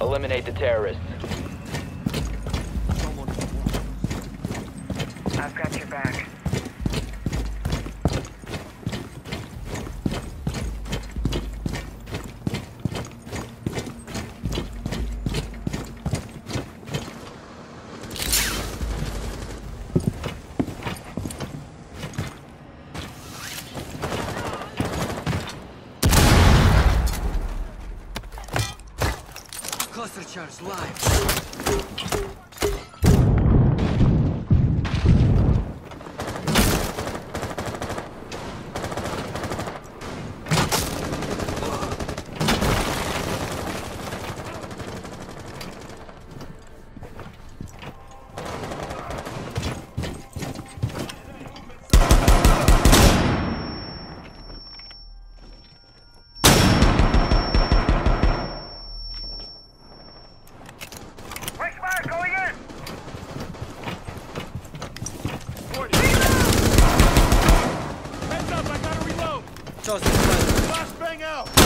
eliminate the terrorists. I've got your back. Cluster charge live. Reload! Joseph, friend. Flashbang out!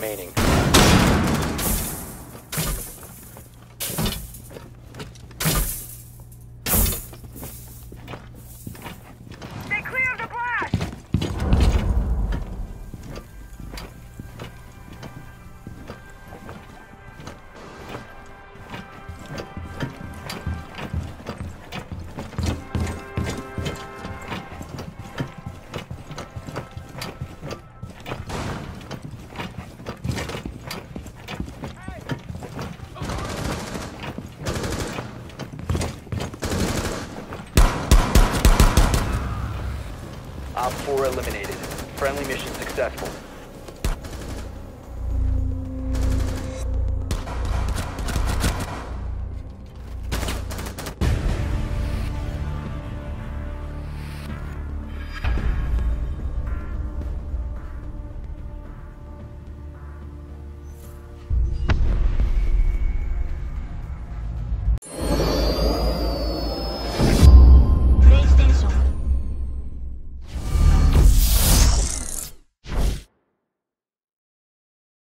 Remaining. 4 eliminated. Friendly mission successful.